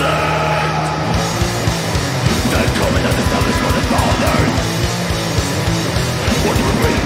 innocent They've come in as a selfish What do we